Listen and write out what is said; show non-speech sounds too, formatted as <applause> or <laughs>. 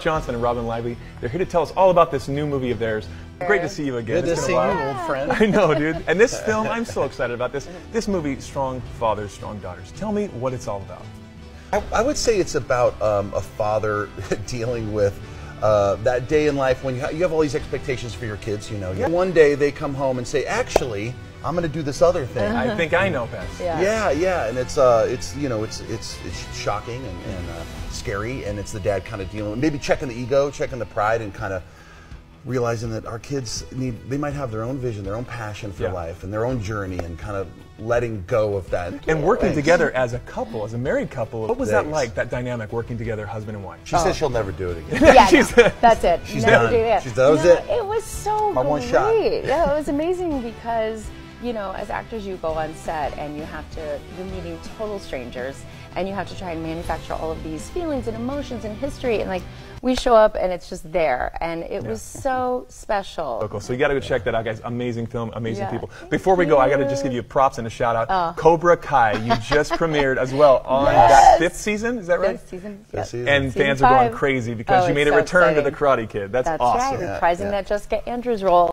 Johnson and Robyn Lively. They're here to tell us all about this new movie of theirs. Great to see you again. Good It's to been see a you, while. old friend. I know, dude. <laughs> And this film, I'm so excited about this. This movie, Strong Fathers, Strong Daughters. Tell me what it's all about. I, I would say it's about um, a father <laughs> dealing with uh, that day in life when you, ha- you have all these expectations for your kids. You know, one day they come home and say, "Actually, I'm going to do this other thing." I think I know, Pez. Yeah. Yeah, yeah, and it's uh, it's you know, it's it's it's shocking and, and uh, scary, and it's the dad kind of dealing, maybe checking the ego, checking the pride, and kind of realizing that our kids need, they might have their own vision, their own passion for Yeah. life, and their own journey, and kind of letting go of that. And working Thanks. together as a couple, as a married couple. What was that like, that dynamic, working together, husband and wife? She says she'll never do it again. <laughs> Yeah, She's- <laughs> no, that's it. She's Never done. do that. She's- that was No, it. It was so My great. one shot. Yeah, it was amazing because you know, as actors, you go on set and you have to you're meeting total strangers, and you have to try and manufacture all of these feelings and emotions and history, and like we show up and it's just there, and it was so special. Local. So you got to go check that out, guys. Amazing film, amazing Yeah. people. Before we go, I got to just give you props and a shout out. Oh. Cobra Kai, you just <laughs> premiered as well on that fifth season. Is that right? Fifth season. Fifth Yep. season. And Season fans are going crazy because Oh, you made it's a so return to the. Karate Kid. That's, That's awesome. right, Yeah, reprising yeah. that Jessica Andrews role.